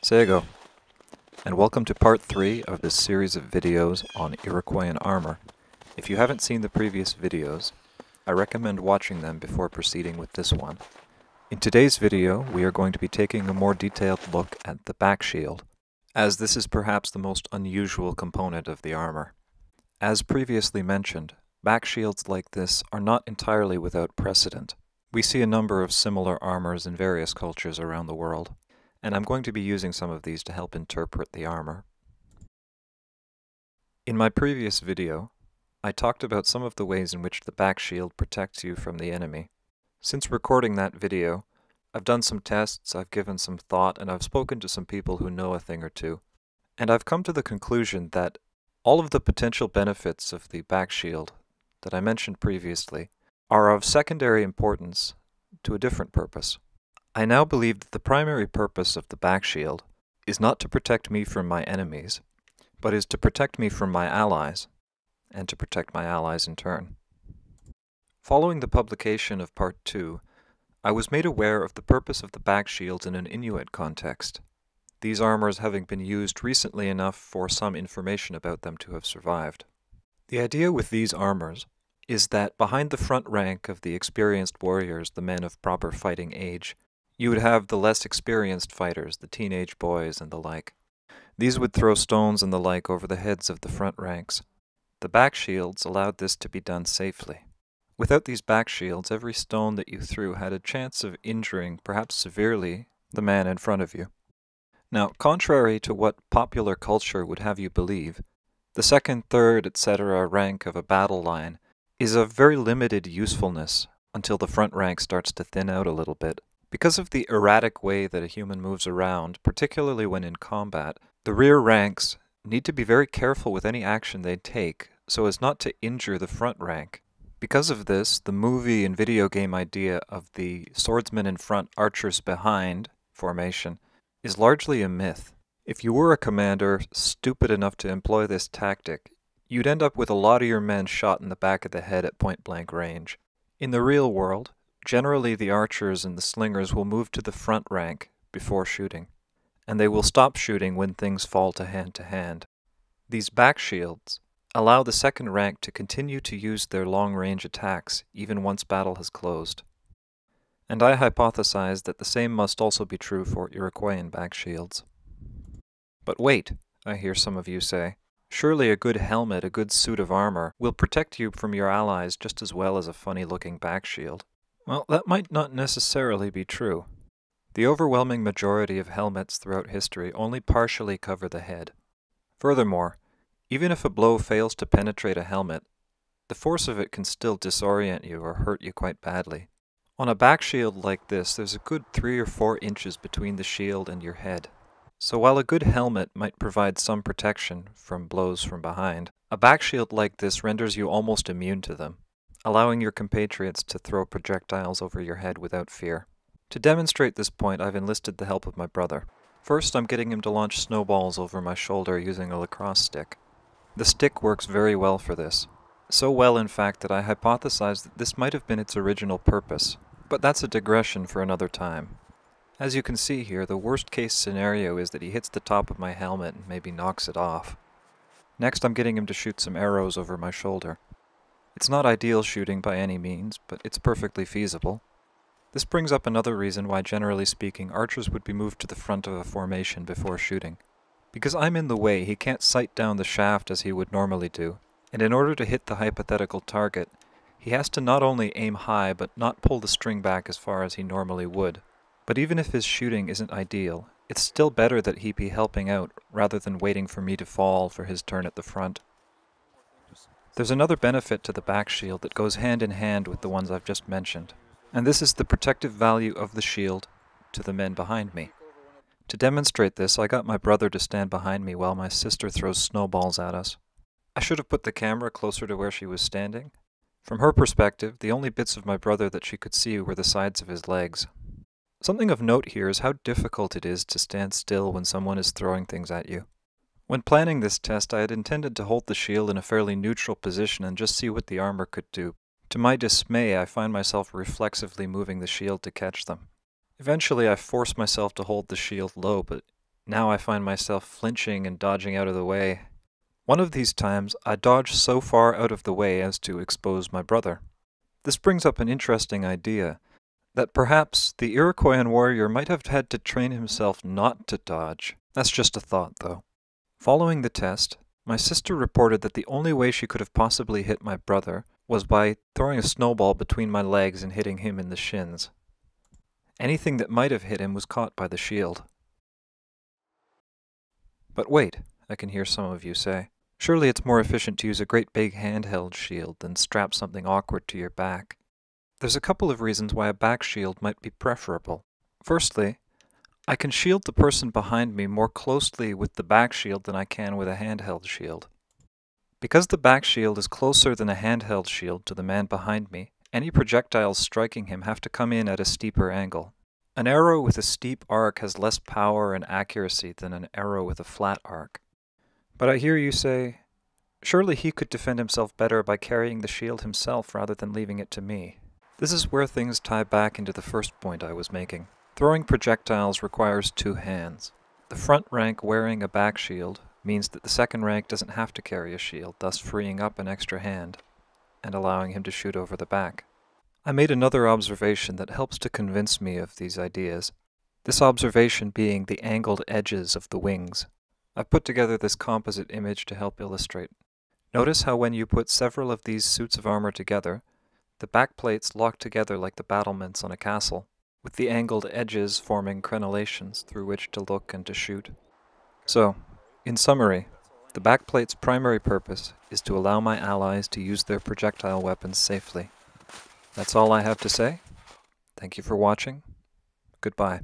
Sego, and welcome to part 3 of this series of videos on Iroquoian armor. If you haven't seen the previous videos, I recommend watching them before proceeding with this one. In today's video, we are going to be taking a more detailed look at the back shield, as this is perhaps the most unusual component of the armor. As previously mentioned, back shields like this are not entirely without precedent. We see a number of similar armors in various cultures around the world, and I'm going to be using some of these to help interpret the armor. In my previous video, I talked about some of the ways in which the back shield protects you from the enemy. Since recording that video, I've done some tests, I've given some thought, and I've spoken to some people who know a thing or two. And I've come to the conclusion that all of the potential benefits of the back shield that I mentioned previously are of secondary importance to a different purpose. I now believe that the primary purpose of the back shield is not to protect me from my enemies, but is to protect me from my allies, and to protect my allies in turn. Following the publication of Part 2, I was made aware of the purpose of the back shields in an Inuit context, these armors having been used recently enough for some information about them to have survived. The idea with these armors is that behind the front rank of the experienced warriors, the men of proper fighting age, you would have the less experienced fighters, the teenage boys and the like. These would throw stones and the like over the heads of the front ranks. The back shields allowed this to be done safely. Without these back shields, every stone that you threw had a chance of injuring, perhaps severely, the man in front of you. Now, contrary to what popular culture would have you believe, the second, third, etc. rank of a battle line is of very limited usefulness until the front rank starts to thin out a little bit. Because of the erratic way that a human moves around, particularly when in combat, the rear ranks need to be very careful with any action they take so as not to injure the front rank. Because of this, the movie and video game idea of the swordsman in front, archers behind formation is largely a myth. If you were a commander stupid enough to employ this tactic, you'd end up with a lot of your men shot in the back of the head at point blank range. In the real world, Generally, the archers and the slingers will move to the front rank before shooting, and they will stop shooting when things fall to hand to hand. These back shields allow the second rank to continue to use their long range attacks even once battle has closed. And I hypothesize that the same must also be true for Iroquoian back shields. But wait, I hear some of you say. Surely a good helmet, a good suit of armor, will protect you from your allies just as well as a funny looking back shield. Well, that might not necessarily be true. The overwhelming majority of helmets throughout history only partially cover the head. Furthermore, even if a blow fails to penetrate a helmet, the force of it can still disorient you or hurt you quite badly. On a back shield like this, there's a good three or four inches between the shield and your head. So while a good helmet might provide some protection from blows from behind, a back shield like this renders you almost immune to them allowing your compatriots to throw projectiles over your head without fear. To demonstrate this point, I've enlisted the help of my brother. First, I'm getting him to launch snowballs over my shoulder using a lacrosse stick. The stick works very well for this. So well, in fact, that I hypothesize that this might have been its original purpose, but that's a digression for another time. As you can see here, the worst case scenario is that he hits the top of my helmet and maybe knocks it off. Next, I'm getting him to shoot some arrows over my shoulder. It's not ideal shooting by any means, but it's perfectly feasible. This brings up another reason why, generally speaking, archers would be moved to the front of a formation before shooting. Because I'm in the way, he can't sight down the shaft as he would normally do, and in order to hit the hypothetical target, he has to not only aim high, but not pull the string back as far as he normally would. But even if his shooting isn't ideal, it's still better that he be helping out rather than waiting for me to fall for his turn at the front. There's another benefit to the back shield that goes hand in hand with the ones I've just mentioned, and this is the protective value of the shield to the men behind me. To demonstrate this, I got my brother to stand behind me while my sister throws snowballs at us. I should have put the camera closer to where she was standing. From her perspective, the only bits of my brother that she could see were the sides of his legs. Something of note here is how difficult it is to stand still when someone is throwing things at you. When planning this test, I had intended to hold the shield in a fairly neutral position and just see what the armor could do. To my dismay, I find myself reflexively moving the shield to catch them. Eventually, I force myself to hold the shield low, but Now I find myself flinching and dodging out of the way. One of these times I dodged so far out of the way as to expose my brother. This brings up an interesting idea that perhaps the Iroquoian warrior might have had to train himself not to dodge. That's just a thought, though. Following the test, my sister reported that the only way she could have possibly hit my brother was by throwing a snowball between my legs and hitting him in the shins. Anything that might have hit him was caught by the shield. But wait, I can hear some of you say. Surely it's more efficient to use a great big handheld shield than strap something awkward to your back. There's a couple of reasons why a back shield might be preferable. Firstly, I can shield the person behind me more closely with the back shield than I can with a handheld shield. Because the back shield is closer than a handheld shield to the man behind me, any projectiles striking him have to come in at a steeper angle. An arrow with a steep arc has less power and accuracy than an arrow with a flat arc. But I hear you say, surely he could defend himself better by carrying the shield himself rather than leaving it to me. This is where things tie back into the first point I was making. Throwing projectiles requires two hands. The front rank wearing a back shield means that the second rank doesn't have to carry a shield, thus freeing up an extra hand and allowing him to shoot over the back. I made another observation that helps to convince me of these ideas. This observation being the angled edges of the wings. I've put together this composite image to help illustrate. Notice how when you put several of these suits of armor together, the back plates lock together like the battlements on a castle, with the angled edges forming crenellations through which to look and to shoot. So, in summary, the backplate's primary purpose is to allow my allies to use their projectile weapons safely. That's all I have to say. Thank you for watching. Goodbye.